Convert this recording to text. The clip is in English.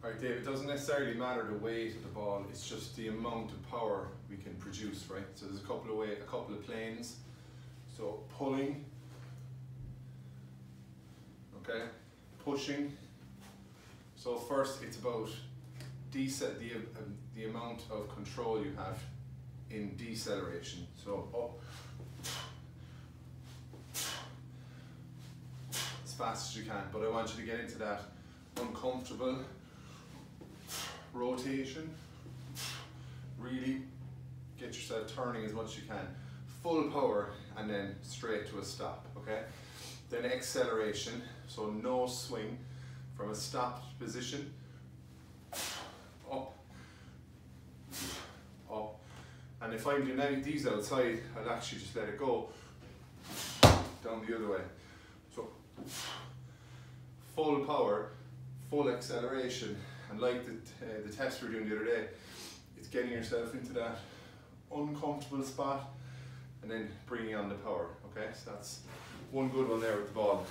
Right, Dave, it doesn't necessarily matter the weight of the ball, it's just the amount of power we can produce, right? So there's a couple of way, a couple of planes. So pulling, okay, pushing. So first it's about dece- the, um, the amount of control you have in deceleration. So up, as fast as you can, but I want you to get into that uncomfortable rotation. Really get yourself turning as much as you can. Full power and then straight to a stop, okay? Then acceleration, so no swing from a stopped position. Up, up. And if I'm doing these outside, I'll actually just let it go down the other way. So full power, full acceleration, and like the, uh, the test we were doing the other day, it's getting yourself into that uncomfortable spot and then bringing on the power. Okay, so that's one good one there with the ball.